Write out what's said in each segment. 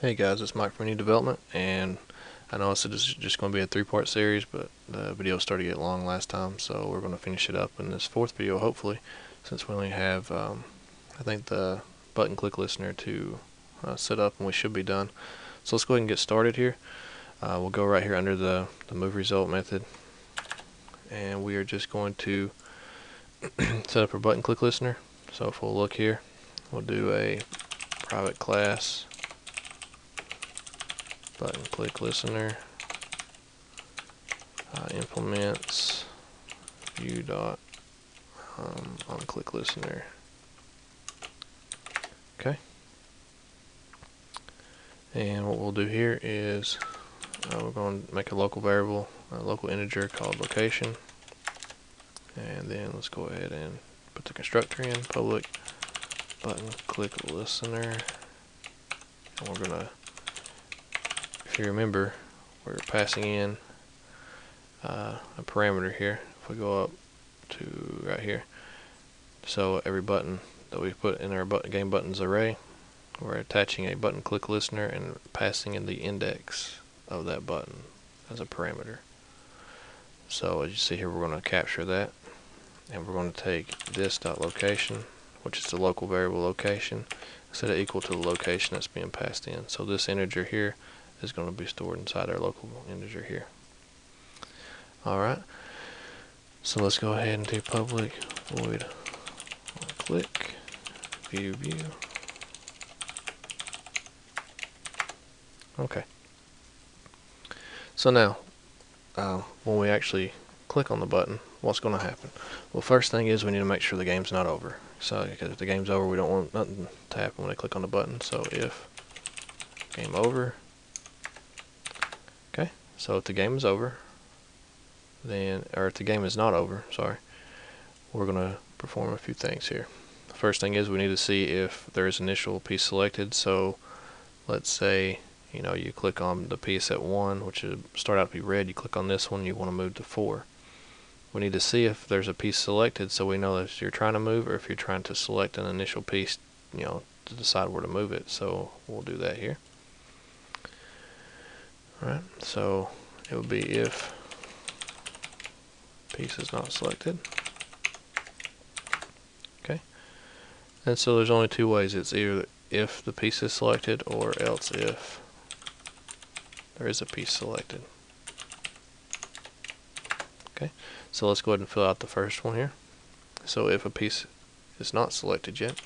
Hey guys, it's Mike from Indie Development, and I know this is just going to be a three-part series, but the video started to get long last time, so we're going to finish it up in this fourth video, hopefully, since we only have, um, I think, the button click listener to uh, set up, and we should be done. So let's go ahead and get started here. Uh, we'll go right here under the, the move result method, and we are just going to set up our button click listener. So if we'll look here, we'll do a private class button click listener uh, implements view dot um, on click listener. Okay. And what we'll do here is uh, we're going to make a local variable a local integer called location. And then let's go ahead and put the constructor in public button click listener. And we're going to you remember, we're passing in uh, a parameter here. If we go up to right here, so every button that we put in our button, game buttons array, we're attaching a button click listener and passing in the index of that button as a parameter. So as you see here, we're going to capture that, and we're going to take this dot location, which is the local variable location, set it equal to the location that's being passed in. So this integer here is going to be stored inside our local integer here. Alright, so let's go ahead and do public void click view view. Okay. So now, uh, when we actually click on the button, what's going to happen? Well, first thing is we need to make sure the game's not over. So, because if the game's over, we don't want nothing to happen when I click on the button. So, if game over, so if the game is over, then, or if the game is not over, sorry, we're going to perform a few things here. The first thing is we need to see if there is an initial piece selected. So let's say, you know, you click on the piece at 1, which would start out to be red. You click on this one, you want to move to 4. We need to see if there's a piece selected so we know if you're trying to move or if you're trying to select an initial piece, you know, to decide where to move it. So we'll do that here. Right, so it would be if piece is not selected. Okay, and so there's only two ways. It's either if the piece is selected or else if there is a piece selected. Okay, so let's go ahead and fill out the first one here. So if a piece is not selected yet,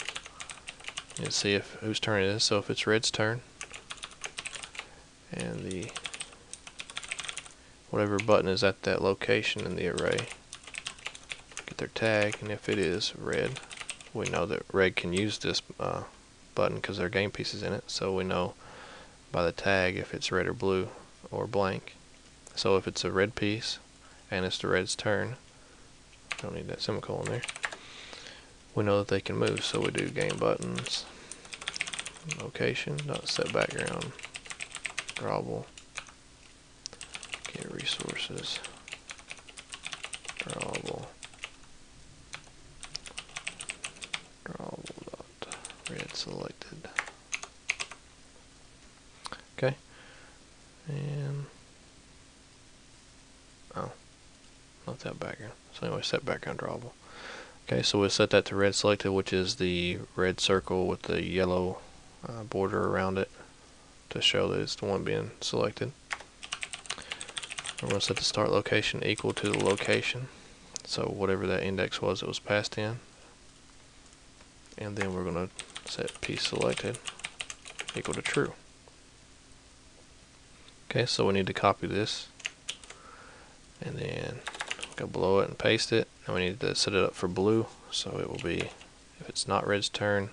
let's see if whose turn it is. So if it's red's turn, and the whatever button is at that location in the array. Get their tag and if it is red we know that red can use this uh, button because there are game pieces in it. So we know by the tag if it's red or blue or blank. So if it's a red piece and it's the red's turn don't need that semicolon there we know that they can move. So we do game buttons location not set background drawable get resources. Drawable. Drawable dot. Red selected. Okay. And oh not that background so anyway set background drawable. Okay so we'll set that to red selected which is the red circle with the yellow uh, border around it to show that it's the one being selected. We're going to set the start location equal to the location. So whatever that index was it was passed in. And then we're going to set piece selected equal to true. Okay, so we need to copy this. And then go below it and paste it. Now we need to set it up for blue. So it will be, if it's not red's turn,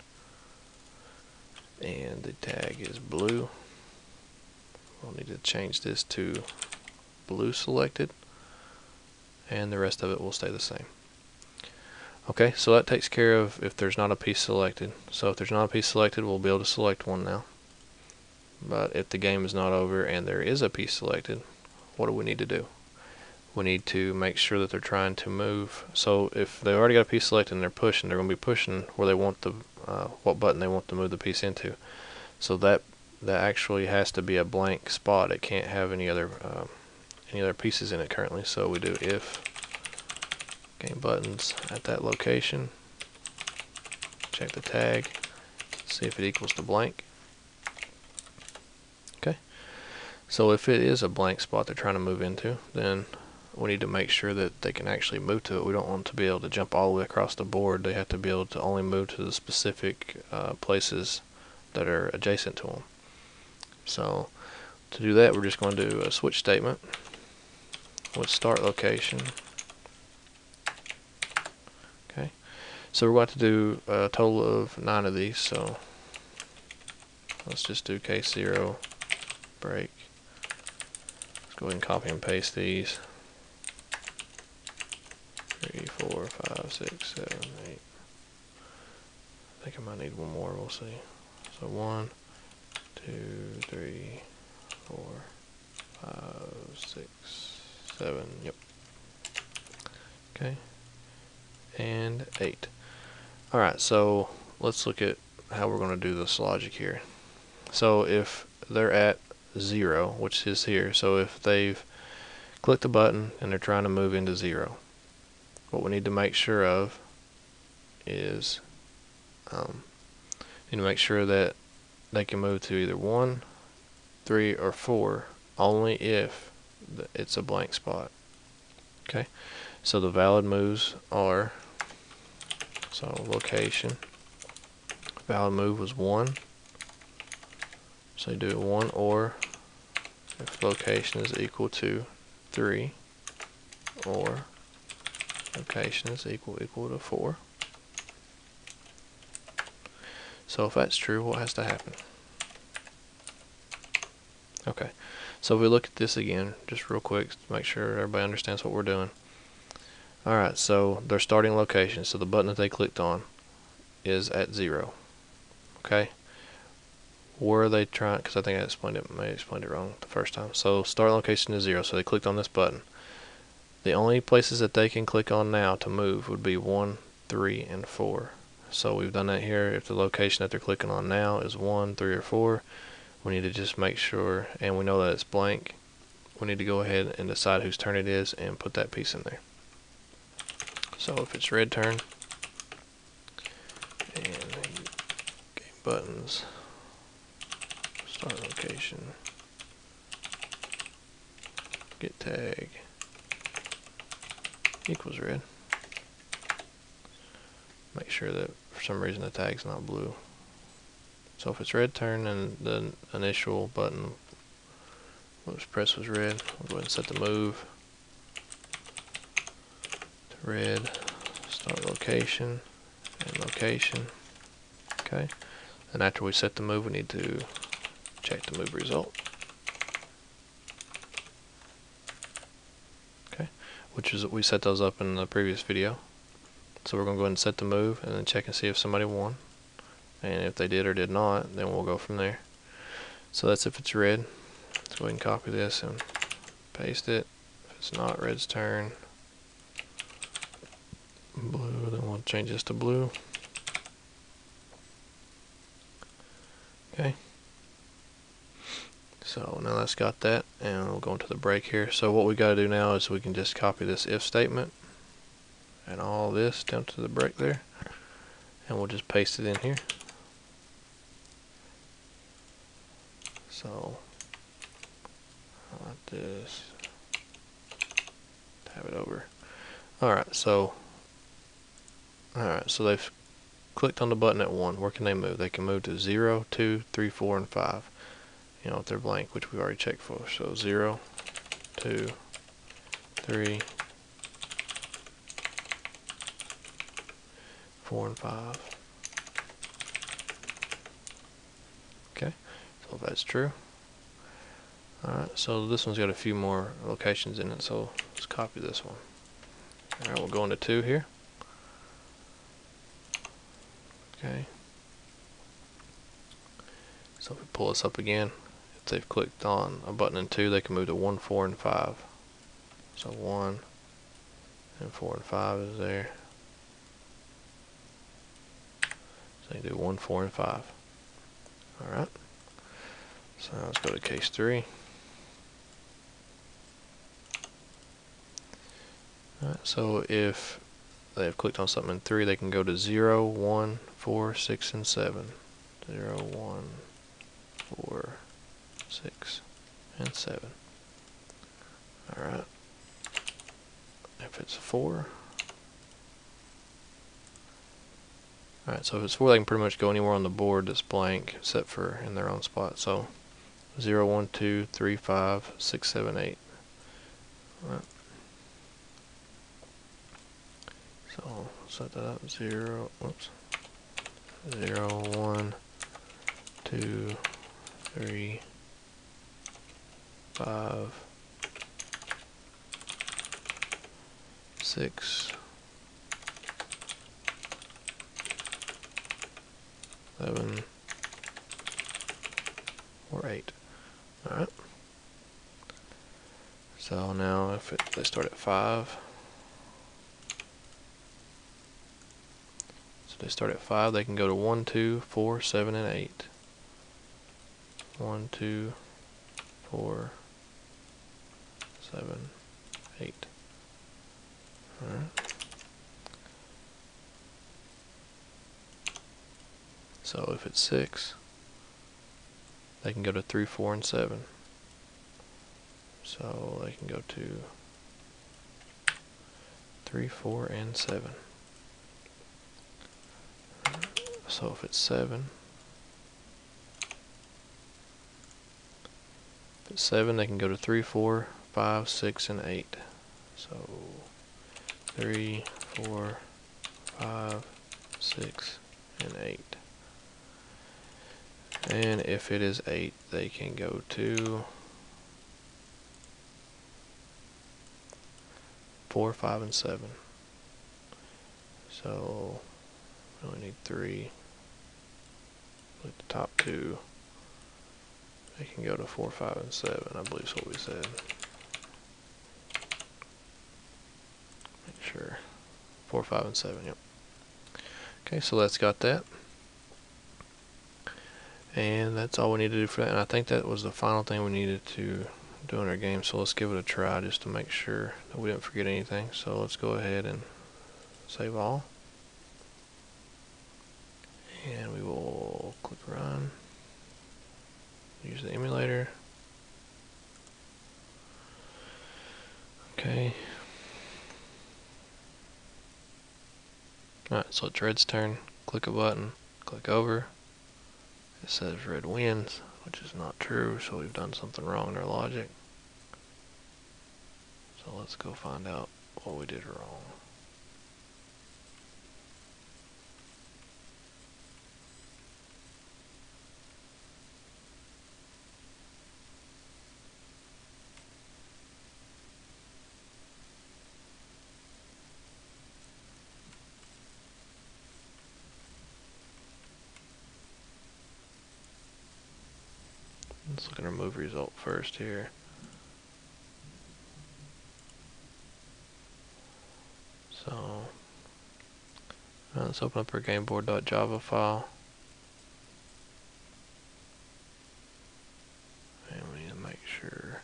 and the tag is blue, we'll need to change this to blue selected and the rest of it will stay the same. Okay, so that takes care of if there's not a piece selected. So if there's not a piece selected, we'll be able to select one now. But if the game is not over and there is a piece selected, what do we need to do? We need to make sure that they're trying to move. So if they already got a piece selected and they're pushing, they're going to be pushing where they want the uh, what button they want to move the piece into. So that that actually has to be a blank spot. It can't have any other um, any other pieces in it currently. So we do if game buttons at that location. Check the tag. See if it equals to blank. Okay. So if it is a blank spot they're trying to move into, then we need to make sure that they can actually move to it. We don't want to be able to jump all the way across the board. They have to be able to only move to the specific uh, places that are adjacent to them. So to do that, we're just going to do a switch statement with start location. Okay, so we're going to do a total of nine of these. So let's just do case zero break. Let's go ahead and copy and paste these. Three, four, five, six, seven, eight. I think I might need one more. We'll see. So one, two, three, four, five, six, seven. Yep. Okay. And eight. Alright, so let's look at how we're going to do this logic here. So if they're at zero, which is here, so if they've clicked the button and they're trying to move into zero, what we need to make sure of is um, need to make sure that they can move to either 1, 3, or 4 only if it's a blank spot. Okay, so the valid moves are so location valid move was 1 so you do 1 or if location is equal to 3 or location is equal equal to 4. So if that's true, what has to happen? Okay, so if we look at this again, just real quick, to make sure everybody understands what we're doing. Alright, so their starting location, so the button that they clicked on is at 0. Okay, where are they trying, because I think I explained it, may have explained it wrong the first time. So start location is 0, so they clicked on this button. The only places that they can click on now to move would be 1, 3, and 4. So we've done that here. If the location that they're clicking on now is 1, 3, or 4, we need to just make sure, and we know that it's blank, we need to go ahead and decide whose turn it is and put that piece in there. So if it's red turn, and game buttons, start location, get tag, equals red. Make sure that for some reason the tag's not blue. So if it's red turn and the initial button was pressed was red, we'll go ahead and set the move to red, start location and location. Okay. And after we set the move we need to check the move result. Okay. Which is we set those up in the previous video. So we're going to go ahead and set the move and then check and see if somebody won. And if they did or did not, then we'll go from there. So that's if it's red. Let's go ahead and copy this and paste it. If it's not red's turn, blue, then we'll change this to blue. Okay. So now that's got that and we'll go into the break here. So what we got to do now is we can just copy this if statement and all this down to the break there and we'll just paste it in here. So like this, tab it over. Alright, so alright, so they've clicked on the button at 1. Where can they move? They can move to 0, 2, 3, 4, and 5 you know, if they're blank, which we already checked for. So 0, 2, 3, 4, and 5. Okay, so if that's true. Alright, so this one's got a few more locations in it, so let's copy this one. Alright, we'll go into 2 here. Okay. So if we pull this up again, if they've clicked on a button in 2, they can move to 1, 4, and 5. So 1 and 4 and 5 is there. So you do 1, 4, and 5. Alright. So let's go to case three. Alright, so if they've clicked on something in three, they can go to zero, one, four, six, and seven. Zero, one, four, six, and seven. Alright. If it's four. Alright, so if it's four, they can pretty much go anywhere on the board that's blank, except for in their own spot. So, zero, one, two, three, five, six, seven, eight. Alright. So, set that up. Zero, whoops. Zero, one, two, three, five, six, seven, or eight. Alright. So now if it, they start at five, so they start at five, they can go to one, two, four, seven, and eight. One, two, four, seven, eight. Alright. So if it's six, they can go to three, four, and seven. So they can go to three, four, and seven. So if it's seven, if it's seven, they can go to three, four, five, six, and eight. So three, four, five, six, and eight. And if it is eight, they can go to four, five, and seven. So we only need three. With the top two, they can go to four, five, and seven. I believe is what we said. Make sure. Four, five, and seven. Yep. Okay, so that's got that. And that's all we need to do for that. And I think that was the final thing we needed to do in our game. So let's give it a try just to make sure that we didn't forget anything. So let's go ahead and save all. And we will click run. Use the emulator. Okay. Alright, so it's Red's turn. Click a button. Click over. It says red wins, which is not true, so we've done something wrong in our logic. So let's go find out what we did wrong. Let's look at our move result first here. So let's open up our gameboard.java file. And we need to make sure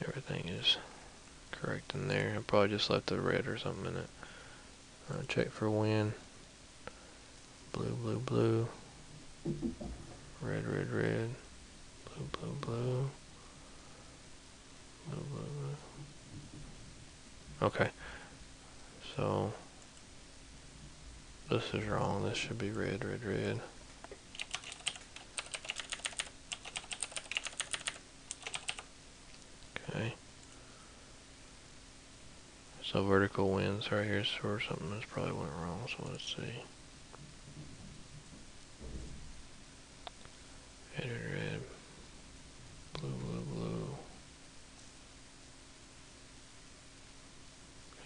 everything is correct in there. I probably just left the red or something in it. Uh, check for win. Blue, blue, blue. Red, red, red. Blue, blue, blue. Okay. So, this is wrong. This should be red, red, red. Okay. So vertical wins right here for something that's probably went wrong. So let's see. Red, red, red. Blue, blue, blue.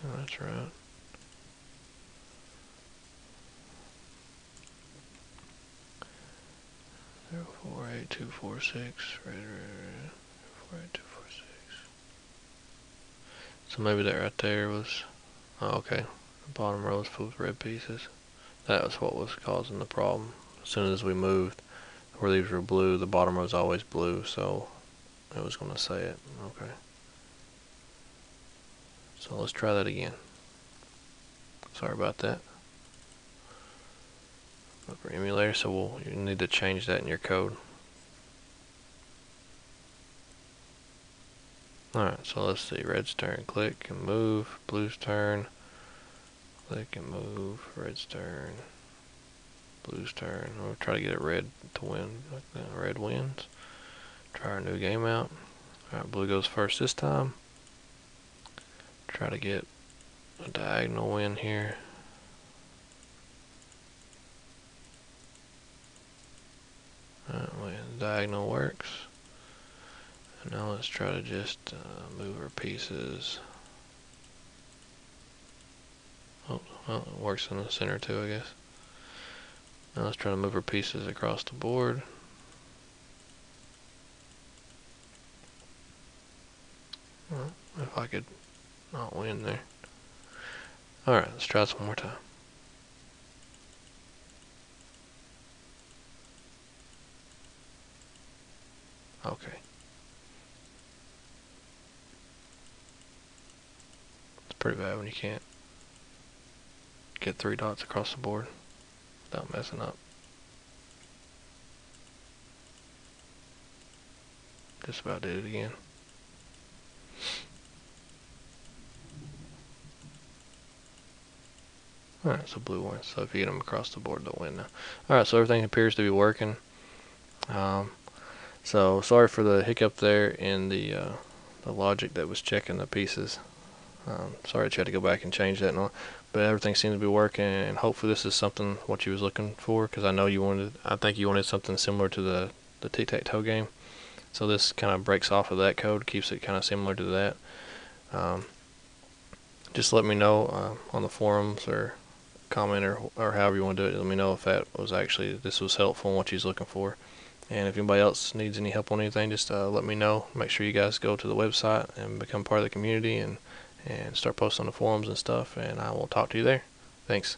Yeah, that's right. Zero four eight two four six. Two four six. So maybe that right there was. Oh, okay. The bottom row was full of red pieces. That was what was causing the problem. As soon as we moved, where these were blue, the bottom row was always blue, so it was going to say it. Okay. So let's try that again. Sorry about that. Upper emulator, so we'll you need to change that in your code. Alright, so let's see. Red's turn, click and move. Blue's turn, click and move. Red's turn, blue's turn. We'll try to get it red to win. Like that. Red wins. Try our new game out. Alright, blue goes first this time. Try to get a diagonal win here. Alright, diagonal works. And now let's try to just uh, move our pieces. Oh, well, it works in the center too, I guess. Now let's try to move our pieces across the board. Well, if I could not win there. Alright, let's try this one more time. Okay. It's pretty bad when you can't get three dots across the board without messing up. Just about did it again. Alright, so blue wins. So if you get them across the board, they'll win now. Alright, so everything appears to be working. Um, so sorry for the hiccup there in the uh, the logic that was checking the pieces. Um, sorry that you had to go back and change that and all, but everything seems to be working and hopefully this is something what you was looking for because I know you wanted I think you wanted something similar to the the tic-tac-toe game. So this kind of breaks off of that code keeps it kind of similar to that. Um, just let me know uh, on the forums or comment or, or however you want to do it. Let me know if that was actually this was helpful and what you was looking for and if anybody else needs any help on anything just uh, let me know make sure you guys go to the website and become part of the community and and start posting on the forums and stuff, and I will talk to you there. Thanks.